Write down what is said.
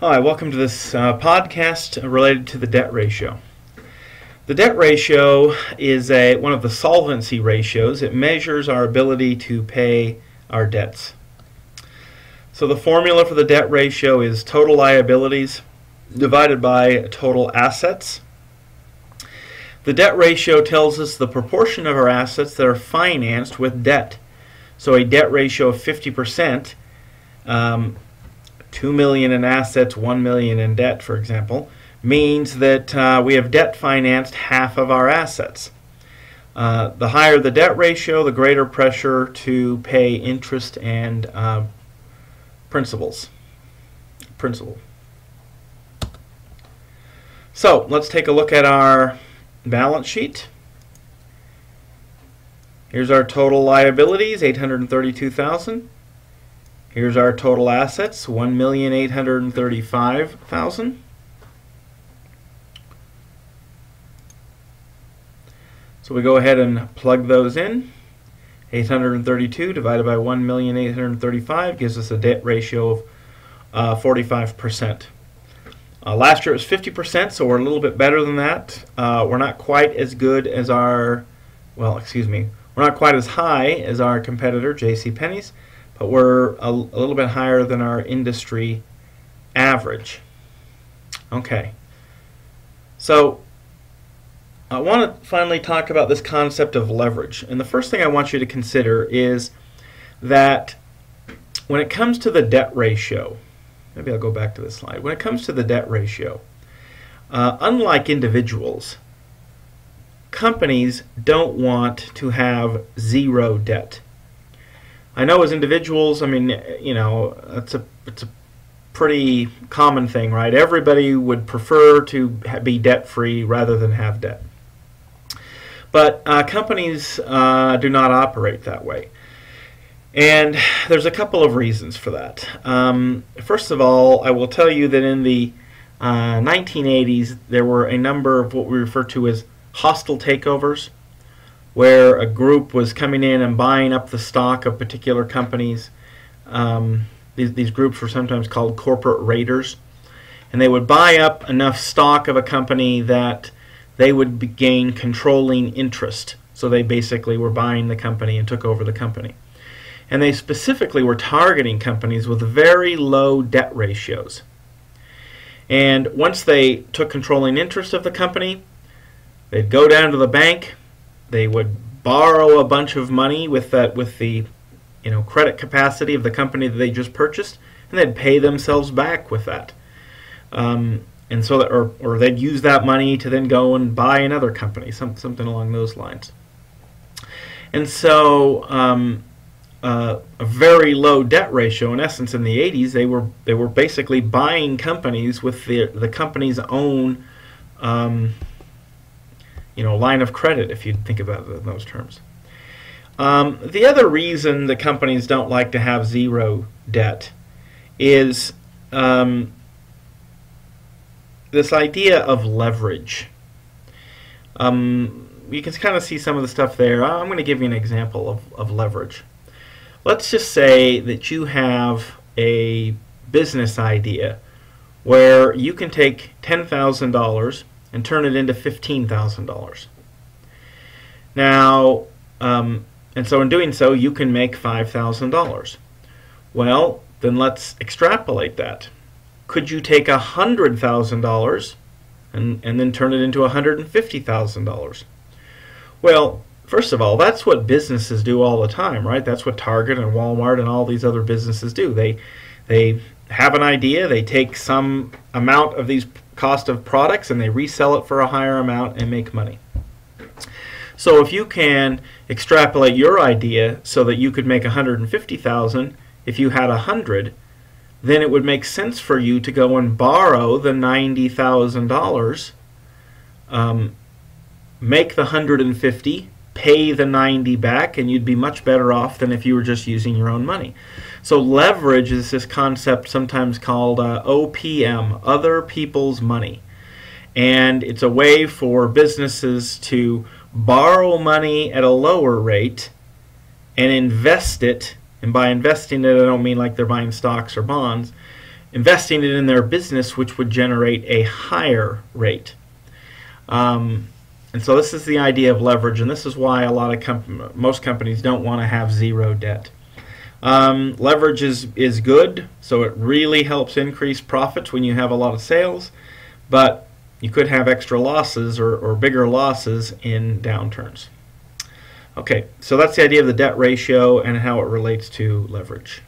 Hi, welcome to this uh, podcast related to the debt ratio. The debt ratio is a, one of the solvency ratios. It measures our ability to pay our debts. So the formula for the debt ratio is total liabilities divided by total assets. The debt ratio tells us the proportion of our assets that are financed with debt. So a debt ratio of 50%, um, 2 million in assets, 1 million in debt, for example, means that uh, we have debt financed half of our assets. Uh, the higher the debt ratio, the greater pressure to pay interest and uh, principals. Principal. So let's take a look at our balance sheet. Here's our total liabilities, 832,000. Here's our total assets, 1,835,000. So we go ahead and plug those in. 832 divided by 1,835 gives us a debt ratio of uh, 45%. Uh, last year it was 50%, so we're a little bit better than that. Uh, we're not quite as good as our, well, excuse me, we're not quite as high as our competitor, J.C. Penney's, but we're a, a little bit higher than our industry average. Okay. So I want to finally talk about this concept of leverage. And the first thing I want you to consider is that when it comes to the debt ratio, maybe I'll go back to this slide. When it comes to the debt ratio, uh, unlike individuals, companies don't want to have zero debt. I know as individuals, I mean, you know, it's a it's a pretty common thing, right? Everybody would prefer to be debt free rather than have debt. But uh, companies uh, do not operate that way. And there's a couple of reasons for that. Um, first of all, I will tell you that in the uh, 1980s, there were a number of what we refer to as hostile takeovers, where a group was coming in and buying up the stock of particular companies. Um, these, these groups were sometimes called corporate raiders. And they would buy up enough stock of a company that they would gain controlling interest. So they basically were buying the company and took over the company. And they specifically were targeting companies with very low debt ratios. And once they took controlling interest of the company, they'd go down to the bank, they would borrow a bunch of money with that with the you know credit capacity of the company that they just purchased, and they'd pay themselves back with that. Um, and so that, or, or they'd use that money to then go and buy another company, some, something along those lines. And so um, uh, a very low debt ratio. In essence, in the 80s, they were they were basically buying companies with the the company's own, um, you know, line of credit. If you think about it in those terms. Um, the other reason the companies don't like to have zero debt is um, this idea of leverage. Um, you can kind of see some of the stuff there. I'm going to give you an example of, of leverage. Let's just say that you have a business idea where you can take $10,000 and turn it into $15,000. Now, um, and so in doing so, you can make $5,000. Well, then let's extrapolate that could you take a hundred thousand dollars and and then turn it into a hundred and fifty thousand dollars? Well, first of all, that's what businesses do all the time, right? That's what Target and Walmart and all these other businesses do. They they have an idea, they take some amount of these cost of products and they resell it for a higher amount and make money. So if you can extrapolate your idea so that you could make 150,000 if you had 100, then it would make sense for you to go and borrow the $90,000, um, make the 150, pay the 90 back, and you'd be much better off than if you were just using your own money. So leverage is this concept sometimes called uh, OPM, other people's money. And it's a way for businesses to borrow money at a lower rate and invest it and by investing it, I don't mean like they're buying stocks or bonds. investing it in their business, which would generate a higher rate. Um, and so this is the idea of leverage, and this is why a lot of most companies don't want to have zero debt. Um, leverage is, is good, so it really helps increase profits when you have a lot of sales, but you could have extra losses or, or bigger losses in downturns. Okay, so that's the idea of the debt ratio and how it relates to leverage.